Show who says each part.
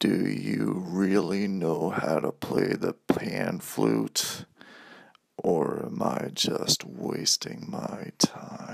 Speaker 1: Do you really know how to play the pan flute? Or am I just wasting my time?